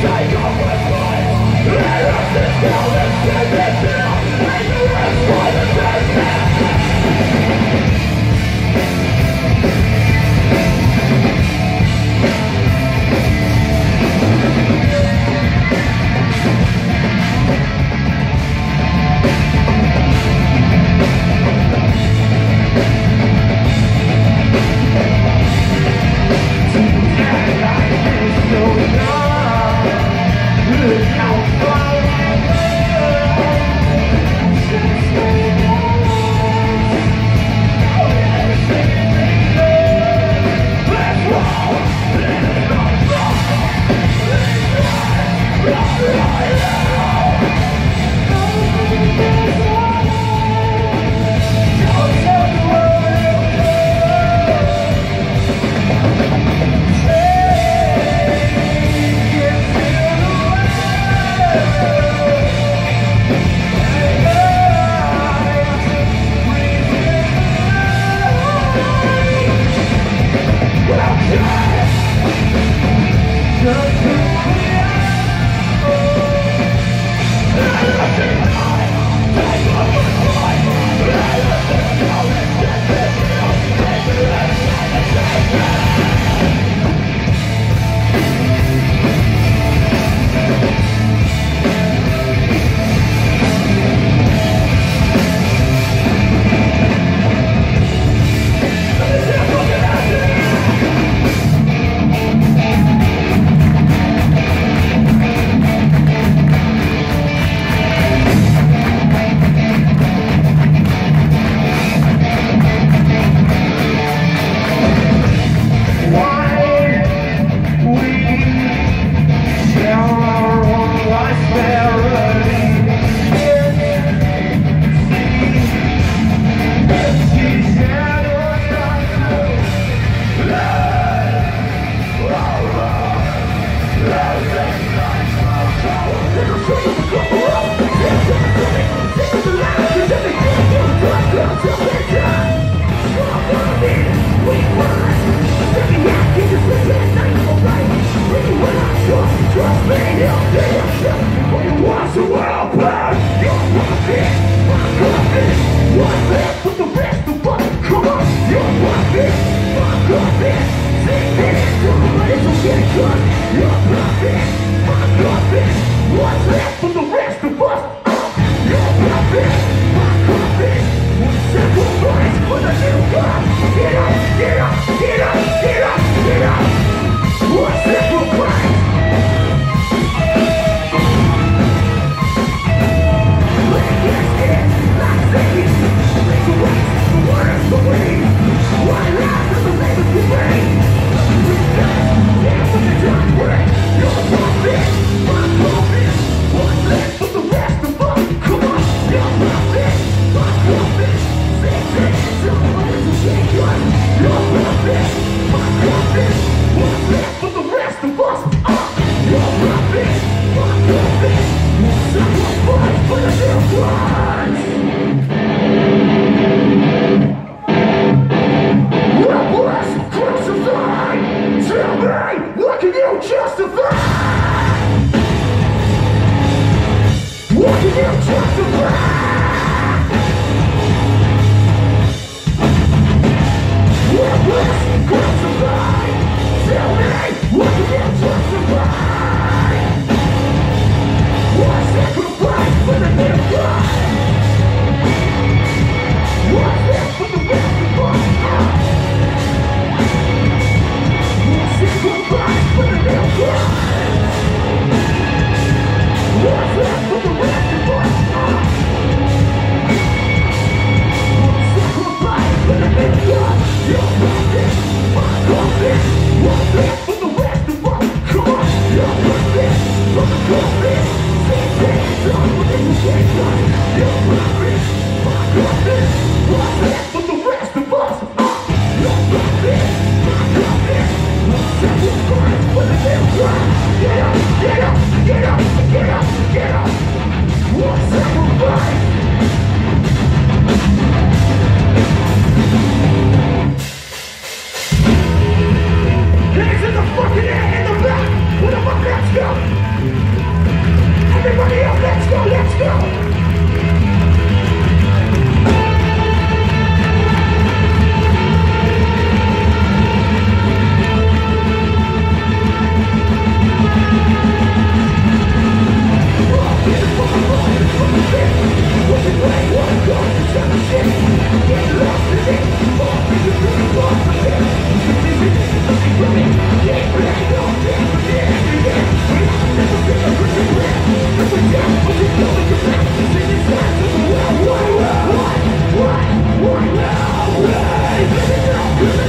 Hands in the fucking air in the back. Yeah.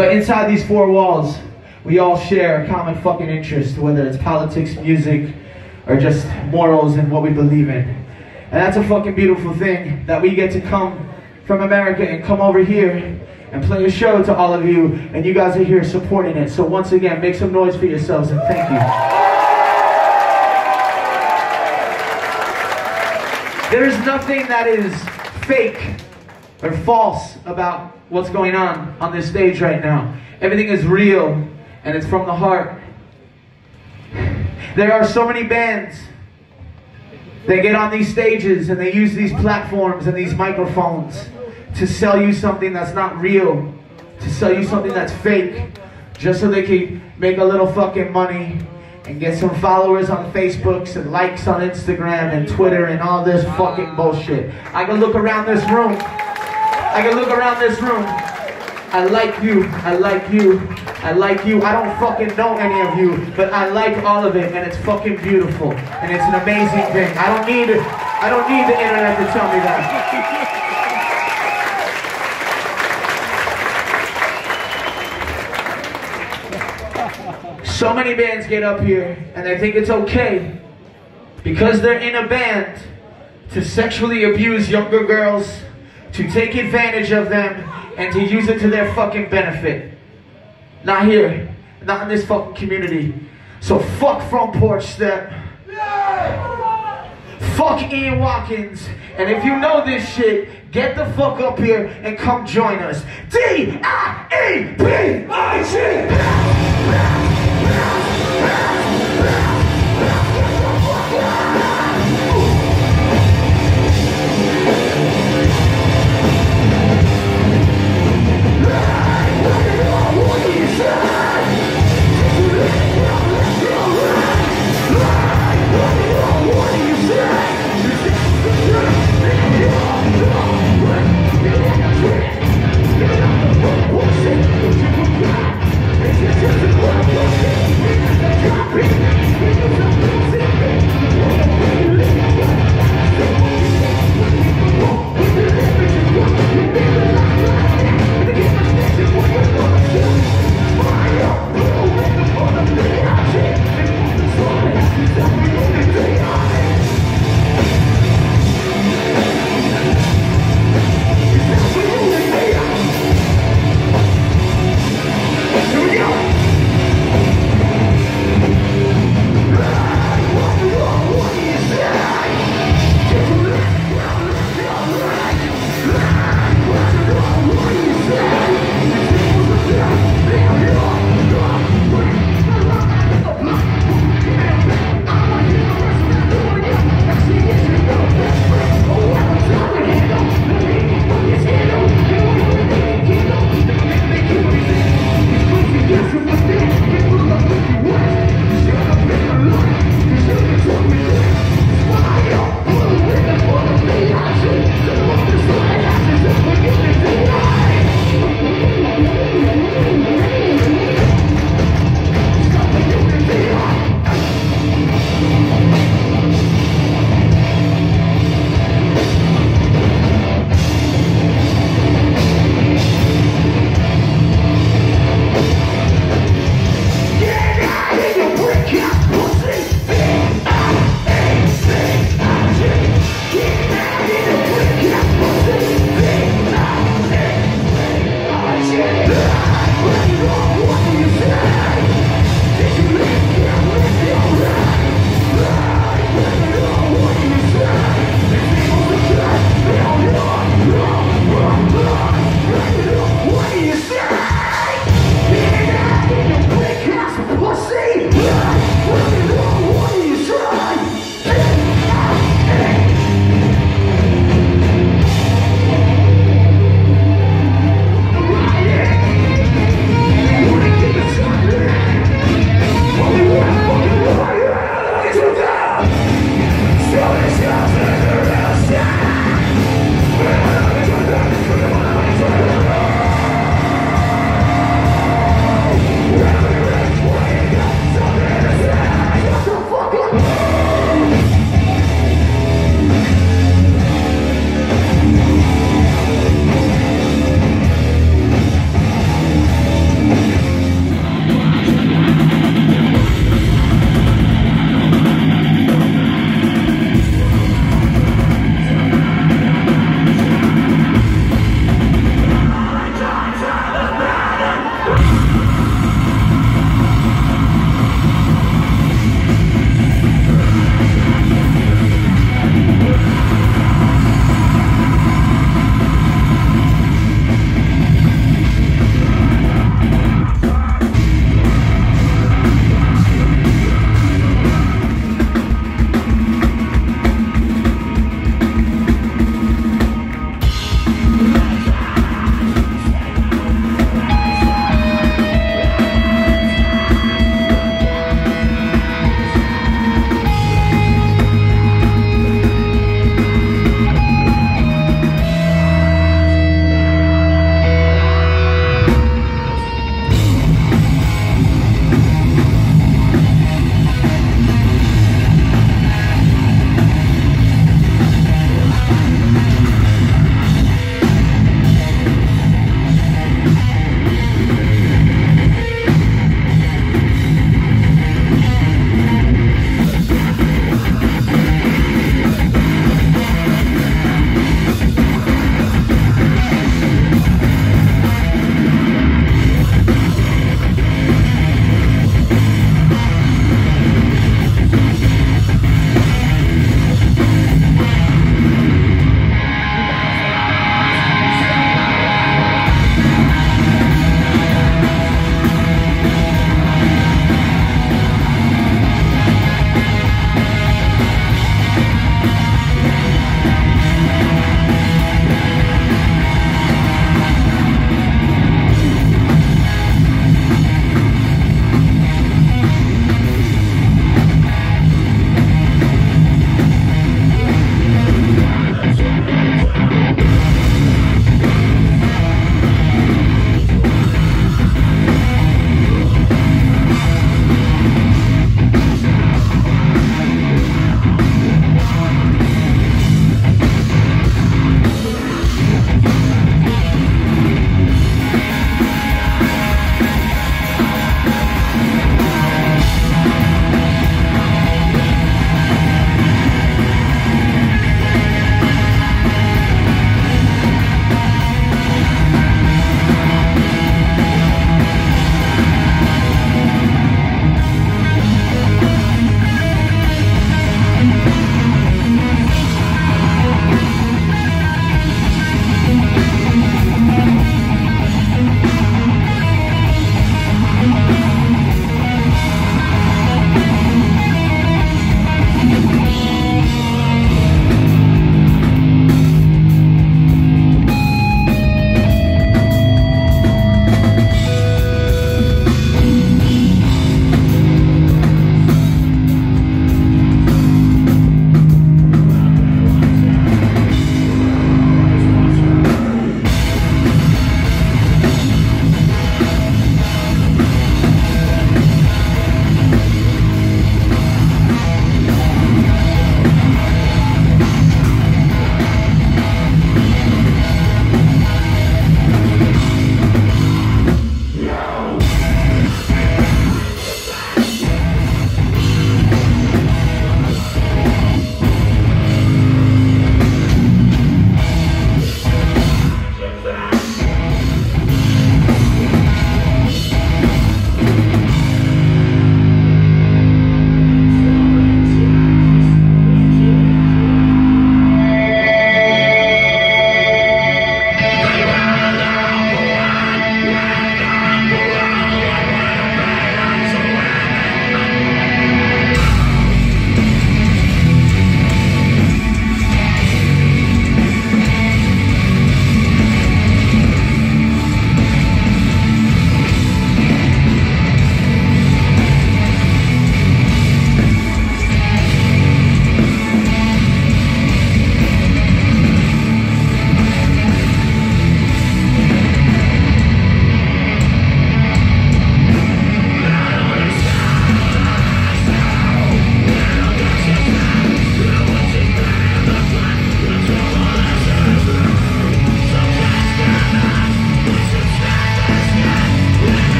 But inside these four walls, we all share a common fucking interest, whether it's politics, music, or just morals and what we believe in. And that's a fucking beautiful thing that we get to come from America and come over here and play a show to all of you, and you guys are here supporting it. So once again, make some noise for yourselves and thank you. There's nothing that is fake or false about what's going on on this stage right now. Everything is real and it's from the heart. There are so many bands that get on these stages and they use these platforms and these microphones to sell you something that's not real, to sell you something that's fake, just so they can make a little fucking money and get some followers on Facebooks and likes on Instagram and Twitter and all this fucking bullshit. I can look around this room. I can look around this room. I like you. I like you. I like you. I don't fucking know any of you, but I like all of it, and it's fucking beautiful, and it's an amazing thing. I don't need, I don't need the internet to tell me that. So many bands get up here and they think it's okay because they're in a band to sexually abuse younger girls, to take advantage of them, and to use it to their fucking benefit. Not here. Not in this fucking community. So fuck front porch step. Fuck Ian Watkins. And if you know this shit, get the fuck up here and come join us. D-I-E-P-I-G!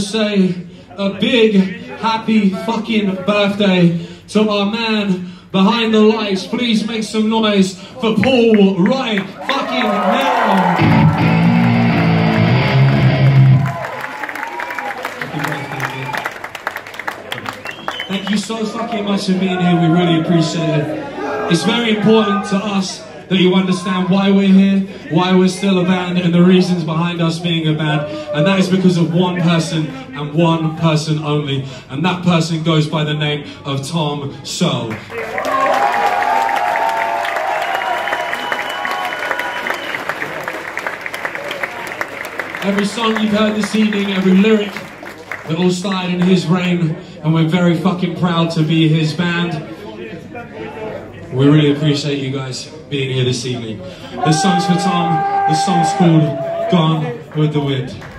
Say a big happy fucking birthday to our man behind the lights. Please make some noise for Paul right fucking now. Thank you so fucking much for being here. We really appreciate it. It's very important to us that you understand why we're here, why we're still a band, and the reasons behind us being a band. And that is because of one person and one person only. And that person goes by the name of Tom Searle. Every song you've heard this evening, every lyric, it all started in his reign, and we're very fucking proud to be his band. We really appreciate you guys being here this evening. This song's for Tom, the song's called Gone with the Wind.